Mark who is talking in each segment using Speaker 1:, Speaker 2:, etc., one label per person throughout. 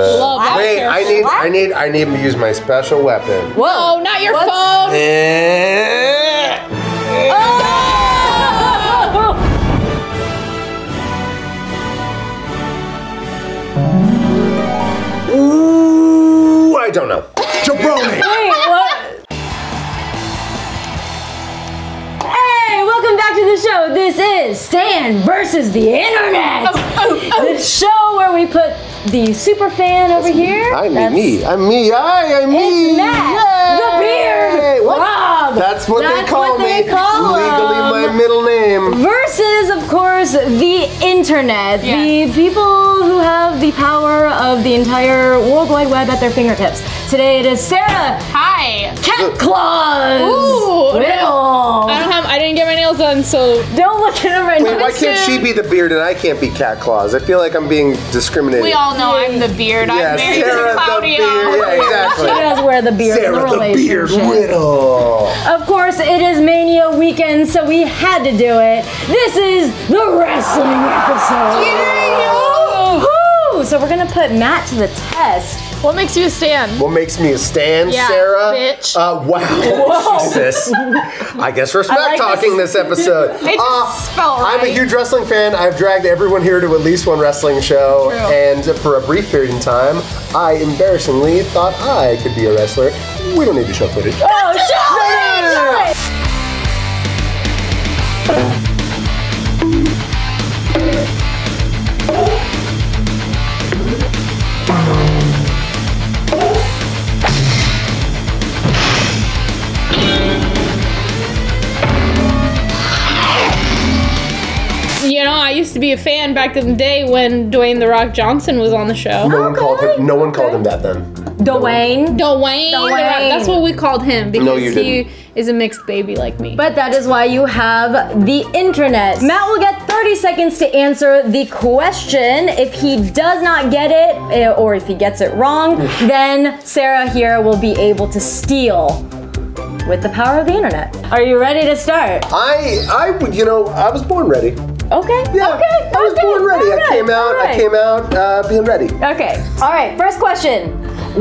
Speaker 1: Love that
Speaker 2: Wait, I
Speaker 1: character.
Speaker 2: need, I need, I need to use my special weapon.
Speaker 1: Whoa, not your
Speaker 3: What's-
Speaker 1: phone.
Speaker 2: Eh.
Speaker 3: Oh!
Speaker 2: Ooh, I don't know. Jabroni.
Speaker 3: Wait, what? Hey, welcome back to the show. This is Stan versus the Internet. The show where we put the super fan over here.
Speaker 2: I'm
Speaker 3: That's-
Speaker 2: me. I'm me. I, I'm me.
Speaker 3: It's Matt, the
Speaker 2: Yay!
Speaker 3: beard,
Speaker 2: What?
Speaker 3: Raub.
Speaker 2: That's what
Speaker 3: That's
Speaker 2: they call
Speaker 3: what
Speaker 2: me.
Speaker 3: they call
Speaker 2: Legally,
Speaker 3: him.
Speaker 2: my middle name.
Speaker 3: Versus, of course, the internet.
Speaker 1: Yes.
Speaker 3: The people who have the power of the entire World Wide Web at their fingertips. Today it is Sarah
Speaker 1: Hi.
Speaker 3: Cat uh. Claus
Speaker 1: Ooh,
Speaker 3: Whittle.
Speaker 1: I don't have. I didn't get my nails done, so
Speaker 3: Don't look at him right
Speaker 2: Wait,
Speaker 3: now.
Speaker 2: why can't she be the beard and I can't be Cat Claus? I feel like I'm being discriminated.
Speaker 1: we all know I'm the beard.
Speaker 2: yeah,
Speaker 1: I'm married
Speaker 2: Sarah
Speaker 1: to
Speaker 2: the
Speaker 1: Claudio.
Speaker 2: beard. Yeah,
Speaker 3: She does wear the beard in
Speaker 2: Sarah
Speaker 3: the
Speaker 2: the beard
Speaker 3: relationship.
Speaker 2: Whittle.
Speaker 3: Of course, it is Mania weekend, so we had to do it. This is the wrestling episode. Woo! So we're gonna put Matt to the test.
Speaker 1: What makes you a stand?
Speaker 2: What makes me a stand,
Speaker 1: Yeah,
Speaker 2: Sarah?
Speaker 1: bitch.
Speaker 2: Uh, wow. Jesus. I guess respect
Speaker 3: I like
Speaker 2: talking
Speaker 3: this.
Speaker 2: this, episode.
Speaker 1: It just felt
Speaker 2: I'm a huge wrestling fan. I've dragged everyone here to at least one wrestling show.
Speaker 1: True.
Speaker 2: And for a brief period in time, I embarrassingly thought I could be a wrestler. We don't need to show footage.
Speaker 3: Oh, show it! Show it!
Speaker 1: a fan back in the day when Dwayne the Rock Johnson was on the show.
Speaker 2: No one called him. No one called him that then.
Speaker 3: Dwayne.
Speaker 1: Dwayne,
Speaker 3: Dwayne.
Speaker 1: that's what we called him because
Speaker 2: No, you
Speaker 1: he
Speaker 2: didn't.
Speaker 1: is a mixed baby like me.
Speaker 3: But that is why you have the internet. Matt will get 30 seconds to answer the question. If he does not get it, eh, or if he gets it wrong, then Sarah here will be able to steal with the power of the internet. Are you ready to start?
Speaker 2: I, I would, you know, I was born ready.
Speaker 3: Okay.
Speaker 2: Yeah,
Speaker 3: Okay.
Speaker 2: I was
Speaker 3: okay,
Speaker 2: born ready. I came out. I came out uh, being ready.
Speaker 3: Okay. All right. First question.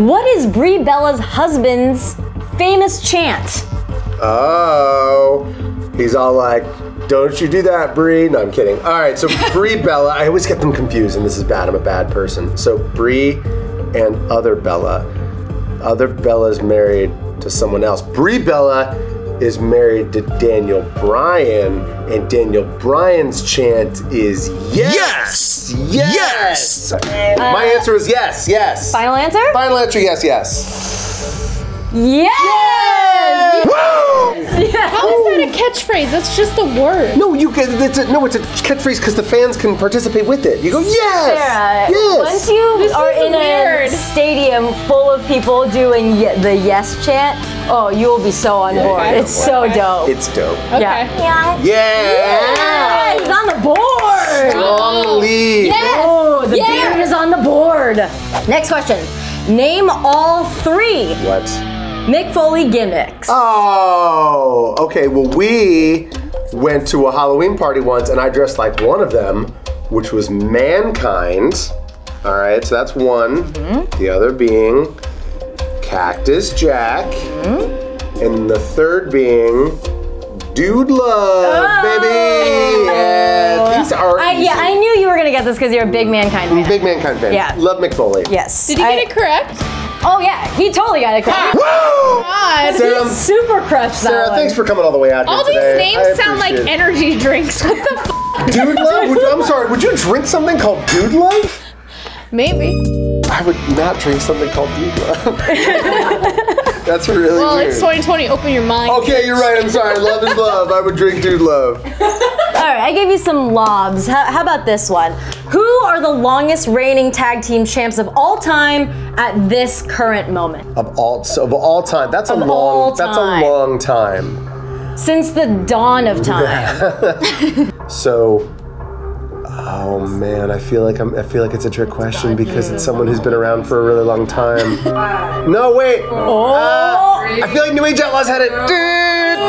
Speaker 3: What is Brie Bella's husband's famous chant?
Speaker 2: Oh, he's all like, "Don't you do that, Brie?" No, I'm kidding. All right, so Brie Bella. I always get them confused, and this is bad. I'm a bad person. So Brie and other Bella. Other Bella's married to someone else. Brie Bella is married to Daniel Bryan, and Daniel Bryan's chant is yes, yes. yes yes My answer is yes, yes.
Speaker 3: Final answer?
Speaker 2: Final answer, yes, yes.
Speaker 3: Yes.
Speaker 1: How is that a catchphrase? That's just a word.
Speaker 2: No, you can. It's a, no, it's a catchphrase because the fans can participate with it. You go yes,
Speaker 3: Sarah,
Speaker 2: yes.
Speaker 3: once you
Speaker 1: This
Speaker 3: are in
Speaker 1: weird.
Speaker 3: a stadium full of people doing ye- the yes chant, oh, you will be so on board.
Speaker 1: Okay.
Speaker 3: It's so
Speaker 1: Okay.
Speaker 3: dope.
Speaker 2: it's dope.
Speaker 1: Okay.
Speaker 3: Yeah.
Speaker 2: Yeah.
Speaker 3: He's on the board.
Speaker 2: Strong lead.
Speaker 1: Yes.
Speaker 3: Oh, the
Speaker 1: Yeah.
Speaker 3: beard is on the board. Next question. Name all three
Speaker 2: What?
Speaker 3: Mick Foley gimmicks.
Speaker 2: Oh, okay. Well, we went to a Halloween party once, and I dressed like one of them, which was mankind. All right, so that's one. Mm-hmm. The other being Cactus Jack, mm-hmm. and the third being Dude Love, oh, baby. Yeah, these are
Speaker 3: I, yeah, I knew you were gonna get this because you're a big mankind fan.
Speaker 2: Big mankind fan.
Speaker 3: Yeah.
Speaker 2: Love Mick Foley.
Speaker 3: Yes.
Speaker 1: Did you
Speaker 3: I-
Speaker 1: get it correct?
Speaker 3: Oh yeah, he totally got it correct.
Speaker 1: God.
Speaker 2: Sarah,
Speaker 3: Super crushed that
Speaker 2: Sarah
Speaker 3: one.
Speaker 2: thanks for coming all the way out here
Speaker 1: All these
Speaker 2: today.
Speaker 1: names
Speaker 2: I
Speaker 1: sound like
Speaker 2: it.
Speaker 1: energy drinks. What the f?
Speaker 2: Dude Love? Would, I'm sorry, would you drink something called Dude Love?
Speaker 1: Maybe.
Speaker 2: I would not drink something called Dude Love. That's really
Speaker 1: Well,
Speaker 2: weird.
Speaker 1: it's 2020. Open your mind.
Speaker 2: okay, you're right. I'm sorry. Love is love. I would drink Dude Love.
Speaker 3: All right, I gave you some lobs. How, how about this one? Who are the longest reigning tag team champs of all time at this current moment?
Speaker 2: Of all so of all time. That's a long.
Speaker 3: all
Speaker 2: That's
Speaker 3: time.
Speaker 2: a long time.
Speaker 3: Since the dawn of time.
Speaker 2: So. Oh man, I feel like I'm. I feel like it's a trick question because it's someone who's been around for a really long time. No, wait.
Speaker 3: oh, uh,
Speaker 2: I feel like New Age Outlaws had it. Dude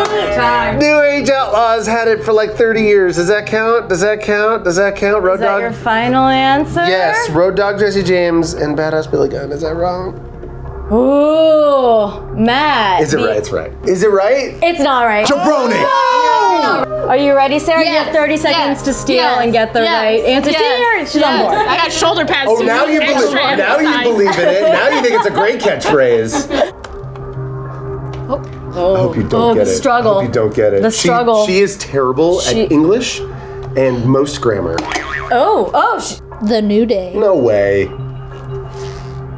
Speaker 3: Time.
Speaker 2: New Age Outlaws had it for like 30 years. Does that count? Does that count? Does that count? Road
Speaker 3: Is that
Speaker 2: Dog?
Speaker 3: your final answer?
Speaker 2: yes, Road Dog Jesse James and Badass Billy Gunn. Is that wrong?
Speaker 3: Ooh, Matt.
Speaker 2: Is it
Speaker 3: the-
Speaker 2: right? It's right. Is it right?
Speaker 3: It's not right.
Speaker 2: Jabroni! No.
Speaker 3: Are you ready, Sarah? You have 30 seconds
Speaker 1: yes,
Speaker 3: to steal
Speaker 1: yes,
Speaker 3: and get the
Speaker 1: yes,
Speaker 3: right answer.
Speaker 1: yes,
Speaker 3: Steer, She's on
Speaker 1: yes.
Speaker 3: board.
Speaker 1: I got shoulder pads.
Speaker 2: Oh, now
Speaker 1: so
Speaker 2: you believe.
Speaker 1: extra
Speaker 2: Now you believe in it. Now you think it's a great catchphrase.
Speaker 3: Oh,
Speaker 2: I hope you don't
Speaker 3: oh,
Speaker 2: get
Speaker 3: the
Speaker 2: it.
Speaker 3: struggle.
Speaker 2: I hope you don't get it.
Speaker 3: The
Speaker 2: She-
Speaker 3: struggle.
Speaker 2: She, is terrible
Speaker 3: She-
Speaker 2: at English and most grammar.
Speaker 3: Oh, oh. Sh-
Speaker 1: The new day.
Speaker 2: No way.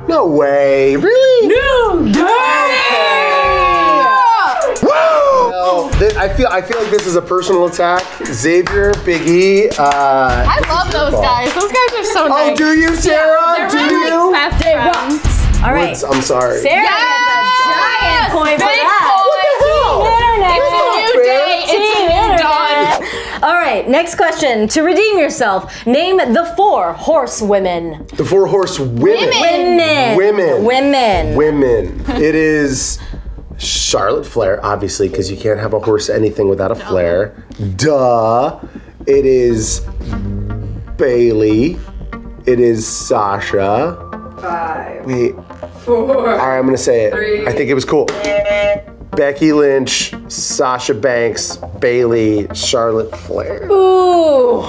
Speaker 2: No way. Really?
Speaker 3: New
Speaker 2: No. Th- I feel. I feel like this is a personal attack. Xavier, Big E. Uh,
Speaker 1: I love those guys. Those guys are so
Speaker 2: oh, do you, Sarah?
Speaker 1: They're
Speaker 2: do
Speaker 1: my,
Speaker 2: you?
Speaker 1: like, best friends.
Speaker 3: All right.
Speaker 2: Woods, I'm sorry.
Speaker 3: Sarah
Speaker 1: Yes!
Speaker 3: gets a giant point for
Speaker 1: Big
Speaker 3: that.
Speaker 1: It's a new day. It's a
Speaker 3: Team
Speaker 1: new
Speaker 3: Internet.
Speaker 1: dawn.
Speaker 3: All right, next question. To redeem yourself, name the four horsewomen.
Speaker 2: The four horse women.
Speaker 3: Women.
Speaker 2: Women.
Speaker 3: Women.
Speaker 2: Women. It is Charlotte Flair, obviously, because you can't have a horse anything without a flare. Duh. It is Bayley. It is Sasha.
Speaker 4: Five,
Speaker 2: Wait.
Speaker 4: four,
Speaker 2: All right, I'm gonna say it.
Speaker 4: Three.
Speaker 2: I think it was cool. Becky Lynch, Sasha Banks, Bayley, Charlotte Flair.
Speaker 3: Ooh.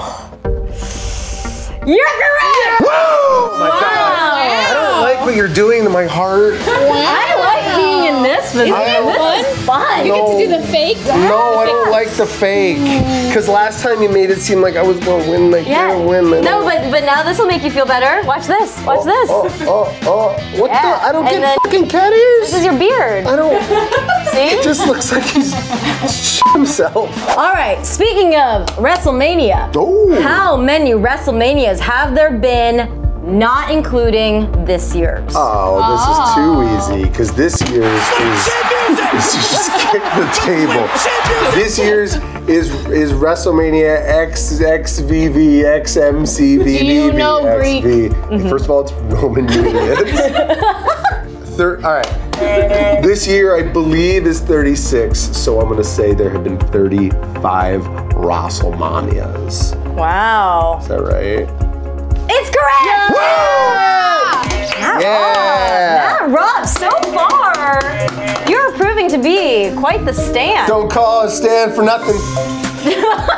Speaker 3: You're correct.
Speaker 2: Oh my God. I don't like what you're doing to my heart.
Speaker 3: I like being in this position.
Speaker 2: it
Speaker 3: This is fun.
Speaker 1: You get to do the fake.
Speaker 2: No, I don't like the fake. Mm. Because last time you made it seem like I was gonna win, like
Speaker 3: Yeah.
Speaker 2: gonna win. I
Speaker 3: No, but but now this will make you feel better. Watch this. Watch oh, this.
Speaker 2: Oh, oh, oh. What
Speaker 3: Yeah,
Speaker 2: the? I don't
Speaker 3: and
Speaker 2: get
Speaker 3: then-
Speaker 2: fucking cat
Speaker 3: This is your beard.
Speaker 2: I don't.
Speaker 3: See?
Speaker 2: It just looks like he's shit himself.
Speaker 3: All right. Speaking of WrestleMania,
Speaker 2: Oh.
Speaker 3: how many WrestleManias have there been? Not including this year's.
Speaker 2: Oh, this is too easy because this year's is, is just kick the table. This year's is is WrestleMania X XVV XMCVV
Speaker 1: Do you know Greek?
Speaker 3: Mm-hmm.
Speaker 2: First of all, it's Roman numerals. Thir- all right. This year, I believe, is 36, so I'm gonna say there have been 35 WrestleManias.
Speaker 3: Wow.
Speaker 2: Is that right?
Speaker 3: It's correct. Not
Speaker 2: Yeah.
Speaker 3: wrong. Not Raub, so far, you're proving to be quite the stand.
Speaker 2: Don't call a stand for nothing.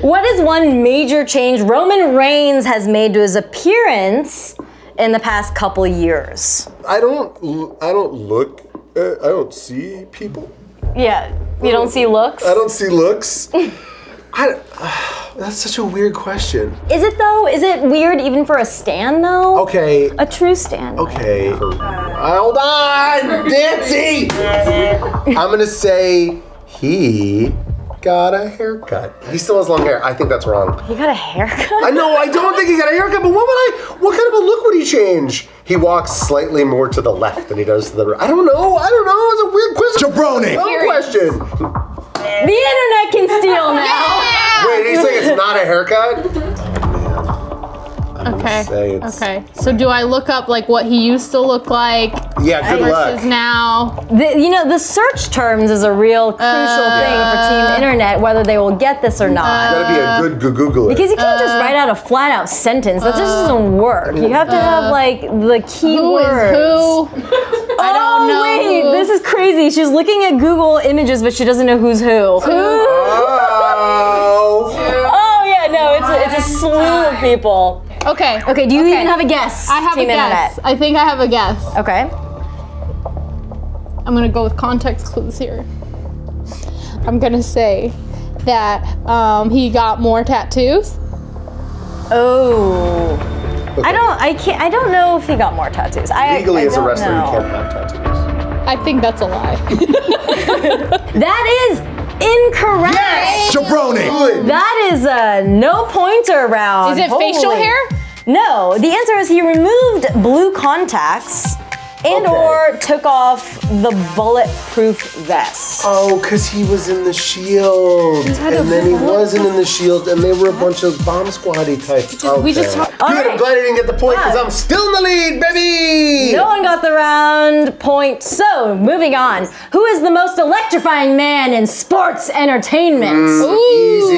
Speaker 3: What is one major change Roman Reigns has made to his appearance in the past couple years?
Speaker 2: I don't. l- I don't look. Uh, I don't see people.
Speaker 3: Yeah, you don't see looks?
Speaker 2: I don't see looks. I. that's such a weird question.
Speaker 3: Is it though? Is it weird even for a stand though?
Speaker 2: Okay.
Speaker 3: A true stand.
Speaker 2: Okay. Hold on, Nancy. I'm gonna say he got a haircut. He still has long hair. I think that's wrong.
Speaker 3: He got a haircut?
Speaker 2: I know. I don't think he got a haircut. But what would I? What kind of a look would he change? He walks slightly more to the left than he does to the right. I don't know. I don't know. It's a weird question.
Speaker 5: Jabroni.
Speaker 2: Dumb question.
Speaker 3: The internet can steal now.
Speaker 2: Wait, he's saying it's not a haircut?
Speaker 1: Okay.
Speaker 2: say it's-
Speaker 1: Okay. So do I look up like what he used to look like
Speaker 2: Yeah, good
Speaker 1: versus
Speaker 2: luck.
Speaker 1: now?
Speaker 3: The, you know, the search terms is a real crucial uh, thing for Team Internet, whether they will get this or uh, not.
Speaker 2: Gotta be a good Googler.
Speaker 3: because you can't just uh, write out a flat out sentence. That just doesn't work. You have to have like the keywords.
Speaker 1: Who is who? I don't
Speaker 3: oh,
Speaker 1: know.
Speaker 3: wait,
Speaker 1: who.
Speaker 3: this is crazy. She's looking at Google images, but she doesn't know who's who.
Speaker 2: Oh.
Speaker 3: Oh yeah, no, it's a, it's a slew of people.
Speaker 1: Okay.
Speaker 3: Okay, do you
Speaker 1: Okay.
Speaker 3: even have a guess?
Speaker 1: I have
Speaker 3: Team
Speaker 1: a guess.
Speaker 3: Internet.
Speaker 1: I think I have a guess.
Speaker 3: Okay.
Speaker 1: I'm gonna go with context clues here. I'm gonna say that um, he got more tattoos.
Speaker 3: Oh. I don't. I can't. I don't know if he got more tattoos. I
Speaker 2: Legally,
Speaker 3: I
Speaker 2: as a wrestler,
Speaker 3: know.
Speaker 2: you can't have tattoos.
Speaker 1: I think that's a lie.
Speaker 3: That is incorrect.
Speaker 5: Jabroni.
Speaker 2: Good.
Speaker 3: That is a no pointer round.
Speaker 1: Is it facial hair?
Speaker 3: No. The answer is he removed blue contacts and
Speaker 2: Okay.
Speaker 3: or took off the bulletproof vest.
Speaker 2: Oh, because he was in the shield. And then he wasn't in the shield, and they were a bunch of bomb squaddy type. Okay.
Speaker 1: we just talk-
Speaker 2: Good,
Speaker 3: All
Speaker 2: I'm glad I didn't get the point because
Speaker 3: Wow.
Speaker 2: I'm still in the lead, baby!
Speaker 3: No one got the round point. So, moving on. Who is the most electrifying man in sports entertainment?
Speaker 2: Mm, easy,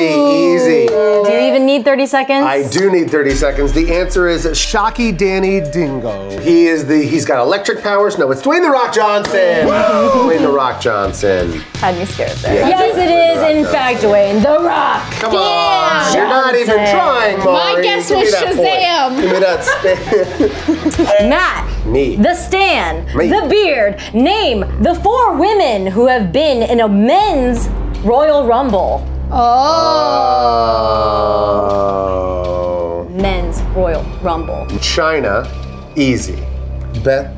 Speaker 2: easy.
Speaker 3: Do you even need 30 seconds?
Speaker 2: I do need 30 seconds. The answer is Shocky Danny Dingo. He is the, he's got electric powers. No, it's Dwayne The Rock Johnson. Dwayne The Rock Johnson.
Speaker 3: Had me scared there.
Speaker 2: Yeah.
Speaker 3: Yes, it is, in fact, Dwayne The Rock.
Speaker 2: Come on. You're not even trying, Mari.
Speaker 1: My guess
Speaker 2: Give me
Speaker 1: was
Speaker 2: that point.
Speaker 1: Shazam.
Speaker 2: Give me that spin.
Speaker 3: Matt.
Speaker 2: Me.
Speaker 3: The Stan,
Speaker 2: Me.
Speaker 3: The Beard, name the four women who have been in a men's Royal Rumble.
Speaker 2: Oh.
Speaker 3: Men's Royal Rumble.
Speaker 2: Chyna, easy. Beth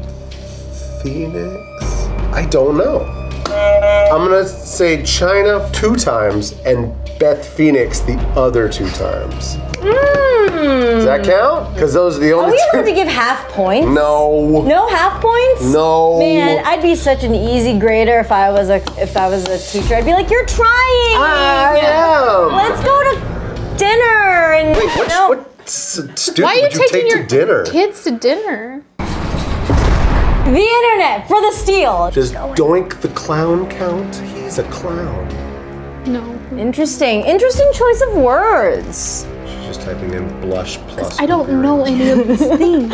Speaker 2: Phoenix? I don't know. I'm gonna say Chyna two times and Beth Phoenix the other two times. Hmm. Does that count? Because those are the only.
Speaker 3: Are we
Speaker 2: two.
Speaker 3: allowed to give half points?
Speaker 2: no.
Speaker 3: No half points?
Speaker 2: No.
Speaker 3: Man, I'd be such an easy grader if I was a if I was a teacher. I'd be like, "You're trying."
Speaker 2: I am.
Speaker 3: Let's go to dinner and
Speaker 2: Wait, what,
Speaker 3: no.
Speaker 2: what s-
Speaker 1: Why are you
Speaker 2: would you
Speaker 1: taking
Speaker 2: take
Speaker 1: your
Speaker 2: to dinner?
Speaker 1: kids to dinner?
Speaker 3: The internet for the steal.
Speaker 2: Does Doink the clown count? He's a clown.
Speaker 1: No.
Speaker 3: Interesting, interesting choice of words.
Speaker 2: She's just typing in blush plus.
Speaker 1: I don't know any of these things.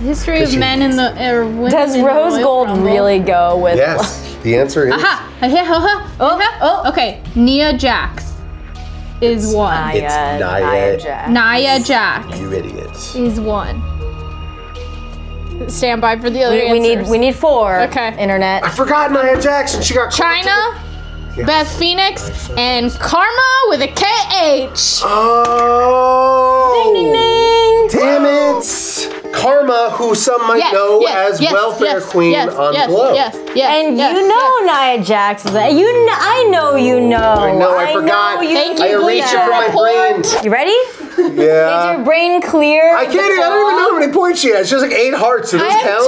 Speaker 1: History of men in the or women
Speaker 3: Does rose gold
Speaker 1: Rumble.
Speaker 3: really go with?
Speaker 2: Yes. The answer is.
Speaker 1: Ha! Ha! Ha! Oh, ha! Oh! Okay. Nia Jax is one.
Speaker 2: It's Nia.
Speaker 3: Jax.
Speaker 1: Nia Jax
Speaker 2: You idiot.
Speaker 1: is one. Stand by for the other
Speaker 3: We, we need we need four.
Speaker 1: Okay.
Speaker 3: Internet.
Speaker 2: I forgot Nia Jackson. She got
Speaker 1: Chyna,
Speaker 2: Yes.
Speaker 1: Beth Phoenix, and Kharma with a KH.
Speaker 2: Oh.
Speaker 3: Ding ding.
Speaker 2: Damn it. Kharma, who some might
Speaker 1: Yes,
Speaker 2: know
Speaker 1: yes,
Speaker 2: as
Speaker 1: yes,
Speaker 2: welfare
Speaker 1: yes,
Speaker 2: queen
Speaker 1: yes,
Speaker 2: on
Speaker 1: yes,
Speaker 2: Glow.
Speaker 1: Yes, yes,
Speaker 3: And
Speaker 1: yes,
Speaker 3: you know Nia Jax is that. You kn- I know you know.
Speaker 2: I know, I forgot.
Speaker 3: know you
Speaker 1: Thank
Speaker 2: I
Speaker 1: you,
Speaker 3: know
Speaker 2: erased it from my brain.
Speaker 3: You ready? Is
Speaker 2: Yeah.
Speaker 3: your brain clear?
Speaker 2: I can't even, I don't even know how many points she has. She has like eight hearts. Do those
Speaker 1: I have
Speaker 2: count?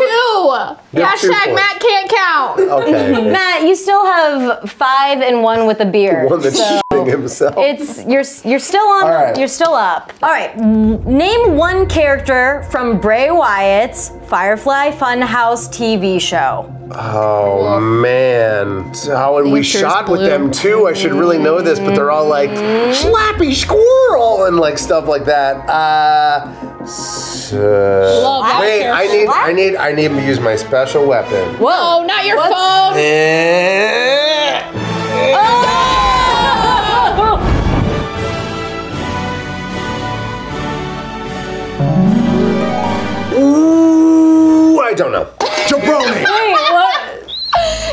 Speaker 1: two.
Speaker 2: You have two
Speaker 1: Hashtag
Speaker 2: points.
Speaker 1: Matt can't count.
Speaker 2: Okay.
Speaker 3: Matt, you still have five and one with a beard.
Speaker 2: One that's
Speaker 3: so
Speaker 2: shitting himself.
Speaker 3: it's you're you're still on.
Speaker 2: All right.
Speaker 3: You're still up. All right. Name one character from Bray Wyatt's Firefly Funhouse TV show.
Speaker 2: Oh man! So how and we
Speaker 1: answer is
Speaker 2: shot with them too. I should really know this, but they're all like slappy squirrel and like stuff like that. Uh, so,
Speaker 1: Love that
Speaker 2: wait, I
Speaker 1: character.
Speaker 2: need, I need, I need to use my special weapon.
Speaker 3: Whoa!
Speaker 1: Oh, not your
Speaker 3: What's-
Speaker 1: phone.
Speaker 2: Eh. Don't know. Jabroni.
Speaker 3: Wait, what?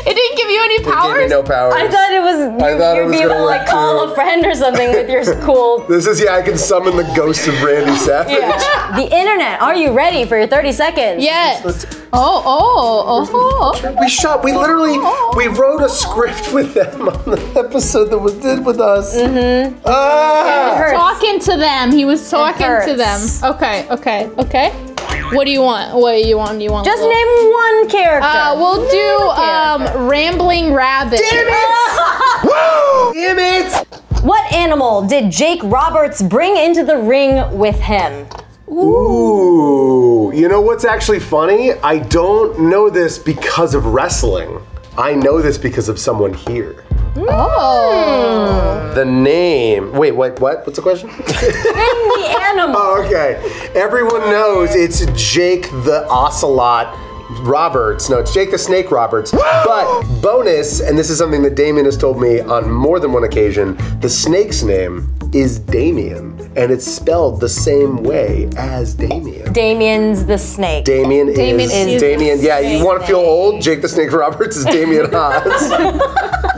Speaker 1: It didn't give you any
Speaker 2: Gave me
Speaker 1: powers.
Speaker 2: no powers.
Speaker 3: I thought it was you,
Speaker 2: I thought it
Speaker 3: you'd
Speaker 2: was
Speaker 3: be able
Speaker 2: gonna
Speaker 3: to like call
Speaker 2: too.
Speaker 3: a friend or something with your cool.
Speaker 2: This is yeah. I can summon the ghost of Randy Savage.
Speaker 3: Yeah. the internet. Are you ready for your 30 seconds?
Speaker 1: Yes. Oh, oh, oh.
Speaker 2: We shot. We literally we wrote a script with them on the episode that was did with us. Mm-hmm. Ah!
Speaker 1: Talking to them. He was talking to them. Okay, okay, okay. What do you want? What do you want? Do you want?
Speaker 3: Just
Speaker 1: little-
Speaker 3: name one character.
Speaker 1: Uh, we'll do
Speaker 3: character.
Speaker 1: um, Rambling Rabbit.
Speaker 2: Damn it! Damn it!
Speaker 3: What animal did Jake Roberts bring into the ring with him?
Speaker 2: Ooh, you know what's actually funny? I don't know this because of wrestling. I know this because of someone here.
Speaker 1: Oh.
Speaker 2: The name. Wait, what? What? What's the question?
Speaker 3: Name the animal.
Speaker 2: Oh, okay. Everyone knows it's Jake the Ocelot Roberts. No, it's Jake the Snake Roberts. But bonus, and this is something that Damien has told me on more than one occasion, the snake's name is Damien. And it's spelled the same way as Damien.
Speaker 3: Damien's the snake.
Speaker 2: Damien,
Speaker 1: Damien
Speaker 2: is,
Speaker 1: is
Speaker 2: Damien. Yeah, you want to feel old? Jake the Snake Roberts is Damien Haas.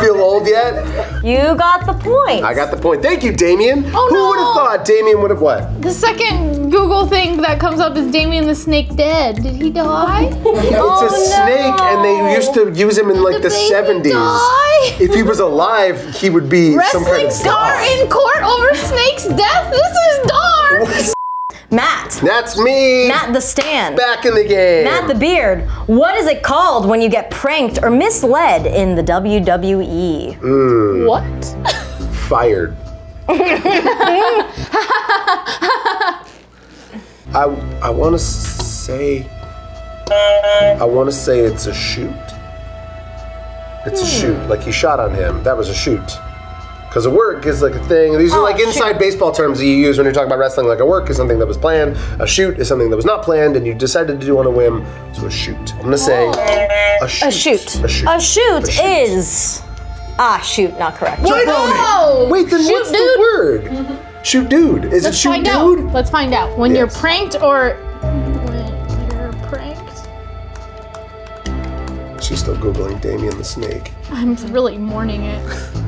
Speaker 2: Feel old yet?
Speaker 3: you got the point.
Speaker 2: I got the point. Thank you, Damien.
Speaker 1: Oh,
Speaker 2: Who
Speaker 1: no.
Speaker 2: would have thought Damien would have what?
Speaker 1: The second Google thing that comes up is Damien the Snake dead. Did he die?
Speaker 2: It's
Speaker 3: Oh,
Speaker 2: a snake, and they used to use him in like the,
Speaker 1: baby
Speaker 2: 70s.
Speaker 1: die?
Speaker 2: If he was alive, he would be some kind
Speaker 1: Wrestling
Speaker 2: of
Speaker 1: star
Speaker 2: god.
Speaker 1: in court over Snake's death? This is dark!
Speaker 3: Matt.
Speaker 2: That's me.
Speaker 3: Matt the stand.
Speaker 2: Back in the game.
Speaker 3: Matt the beard. What is it called when you get pranked or misled in the E? WWE?
Speaker 1: What?
Speaker 2: Fired. I I want to say I want to say it's a shoot. It's a hmm. shoot. Like he shot on him. That was a shoot. Because a work is like a thing. These are like
Speaker 3: shoot.
Speaker 2: inside baseball terms that you use when you're talking about wrestling. Like a work is something that was planned. A shoot is something that was not planned and you decided to do on a whim. So a shoot. I'm gonna say a shoot.
Speaker 3: A shoot.
Speaker 2: A shoot.
Speaker 3: A shoot
Speaker 2: A shoot.
Speaker 3: is. Ah, shoot, not correct.
Speaker 2: What?
Speaker 1: No!
Speaker 2: Wait, then
Speaker 1: Shoot,
Speaker 2: what's
Speaker 1: dude.
Speaker 2: the word? Shoot, dude. Is
Speaker 1: Let's
Speaker 2: it shoot,
Speaker 1: find
Speaker 2: dude?
Speaker 1: out. Let's find out. When you're pranked or when you're pranked.
Speaker 2: She's still googling Damien the Snake.
Speaker 1: I'm really mourning it.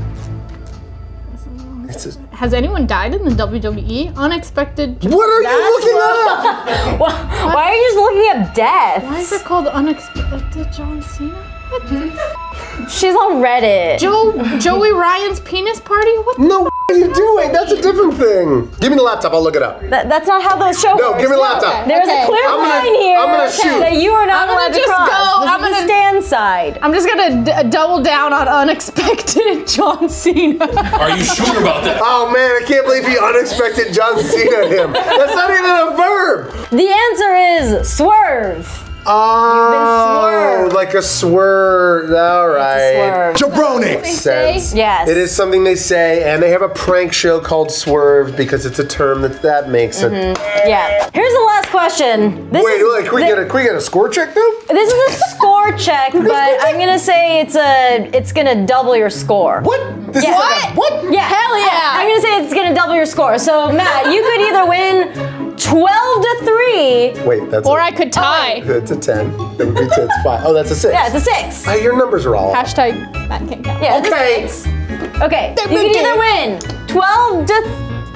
Speaker 2: It's a,
Speaker 1: Has anyone died in the WWE? Unexpected.
Speaker 2: what are you looking up?
Speaker 3: Why, why are you just looking up death?
Speaker 1: Why is it called Unexpected John Cena?
Speaker 3: She's on Reddit.
Speaker 1: Joe Joey Ryan's penis party? What?
Speaker 2: No, what are you doing? That's a different thing. Give me the laptop. I'll look it up.
Speaker 3: That, that's not how the show
Speaker 2: No,
Speaker 3: works.
Speaker 2: give me the laptop.
Speaker 3: There's
Speaker 1: Okay.
Speaker 3: a clear
Speaker 2: I'm gonna-
Speaker 3: line here
Speaker 2: I'm gonna shoot.
Speaker 3: that you are not
Speaker 1: I'm
Speaker 3: allowed to cross.
Speaker 1: go-
Speaker 3: This
Speaker 1: I'm
Speaker 3: is
Speaker 1: gonna-
Speaker 3: stand side.
Speaker 1: I'm just gonna d- double down on unexpected John Cena.
Speaker 5: Are you sure about that?
Speaker 2: Oh man, I can't believe he unexpected John Cena him. That's not even a verb.
Speaker 3: The answer is swerve.
Speaker 2: Oh, like a swerve. All right.
Speaker 3: Swerve.
Speaker 5: Jabroni!
Speaker 2: Sense.
Speaker 3: Yes.
Speaker 2: It is something they say, and they have a prank show called Swerve because it's a term that that makes it. Mm-hmm.
Speaker 3: Yeah. Here's the last question. This
Speaker 2: Wait,
Speaker 3: is,
Speaker 2: wait, can we
Speaker 3: thi-
Speaker 2: get a can we get a score check though?
Speaker 3: This is a score check, but I'm gonna say it's a it's gonna double your score.
Speaker 2: What? This
Speaker 3: Yeah.
Speaker 2: is like a- what?
Speaker 3: Yeah. Hell
Speaker 1: yeah.
Speaker 3: I'm gonna say it's gonna double your score. So Matt, you could either win 12 to 3.
Speaker 2: Wait, that's
Speaker 1: or
Speaker 2: a,
Speaker 1: I could tie.
Speaker 2: It's a ten. That would be ten. It's five. Oh, that's a six.
Speaker 3: Yeah, it's a 6.
Speaker 2: Ah, your numbers are all. off.
Speaker 1: Hashtag Matt can't count.
Speaker 3: Yeah, it's
Speaker 2: Okay.
Speaker 3: a 6. Okay. You can either win 12 to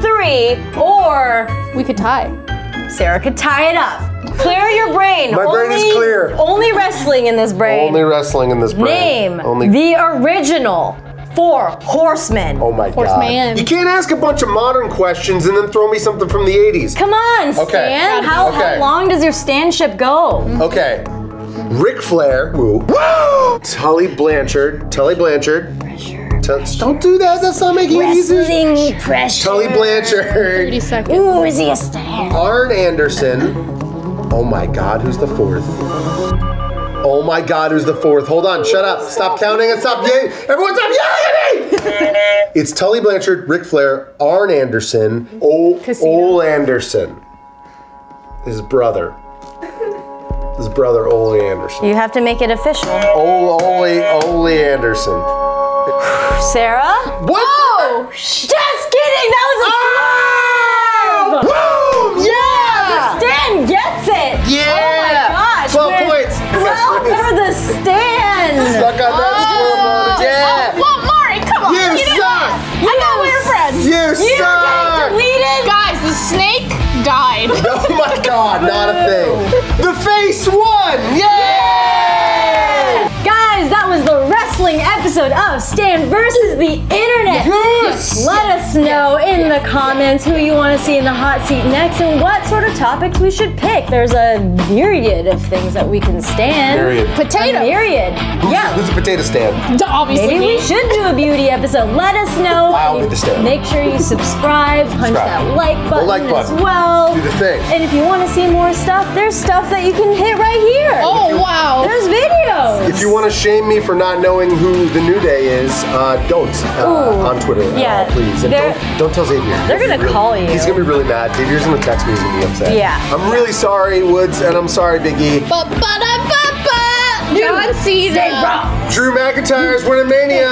Speaker 3: 3 or
Speaker 1: We could tie.
Speaker 3: Sarah could tie it up. Clear your brain.
Speaker 2: My brain is
Speaker 3: Only-
Speaker 2: clear.
Speaker 3: Only wrestling in this brain.
Speaker 2: Only wrestling in this brain.
Speaker 3: Name
Speaker 2: Only.
Speaker 3: the original four horsemen.
Speaker 2: oh my god. You can't ask a bunch of modern questions and then throw me something from the 80s.
Speaker 3: Come on, Stan.
Speaker 2: Okay.
Speaker 3: How,
Speaker 2: Okay.
Speaker 3: how long does your stanship go?
Speaker 2: Okay. Ric Flair. Woo. Woo! Tully Blanchard. Tully Blanchard. Tell- don't do that. That's not making it easy.
Speaker 3: Wrestling pressure.
Speaker 2: Tully Blanchard.
Speaker 1: 30 seconds.
Speaker 3: Ooh, is he a star?
Speaker 2: Arn Anderson. Oh my God, who's the fourth? Oh my God, who's the fourth? Hold on, shut up. Stop counting and stop yelling. Everyone stop yelling at me! it's Tully Blanchard, Ric Flair, Arn Anderson, Ole,
Speaker 1: Casino.
Speaker 2: Ole Anderson. His brother. His brother, Ole Anderson.
Speaker 3: You have to make it official.
Speaker 2: Ole, Ole, Ole Anderson.
Speaker 3: Sarah?
Speaker 2: What?
Speaker 1: Oh!
Speaker 3: Just kidding! That was a
Speaker 2: Ah!
Speaker 3: Episode of Stan versus the Internet.
Speaker 2: Yes!
Speaker 3: Let us know in the comments who you want to see in the hot seat next and what sort of topics we should pick. There's a myriad of things that we can stand.
Speaker 2: Myriad.
Speaker 3: A
Speaker 1: Potato.
Speaker 3: myriad. Yeah.
Speaker 2: Who's a potato stand?
Speaker 1: Obviously.
Speaker 3: Maybe we should do a beauty episode. Let us know.
Speaker 2: I'll be the stand.
Speaker 3: Make sure you subscribe, punch
Speaker 2: Subscribe.
Speaker 3: that like button,
Speaker 2: like
Speaker 3: as
Speaker 2: button.
Speaker 3: well.
Speaker 2: Do the thing.
Speaker 3: And if you want to see more stuff, there's stuff that you can hit right here.
Speaker 1: Oh, wow.
Speaker 3: There's videos.
Speaker 2: If you want to shame me for not knowing who the New Day is, uh, don't uh,
Speaker 3: Ooh.
Speaker 2: On Twitter, uh,
Speaker 3: Yeah.
Speaker 2: please. And don't, don't tell Xavier.
Speaker 3: They're gonna
Speaker 2: really-
Speaker 3: call you.
Speaker 2: He's gonna be really mad. Xavier's gonna text me. He's gonna be upset.
Speaker 3: Yeah.
Speaker 2: I'm really sorry, Woods, and I'm sorry, Biggie.
Speaker 1: Ba-ba-da-ba-ba. John Cena.
Speaker 2: Drew McIntyre's winning Mania.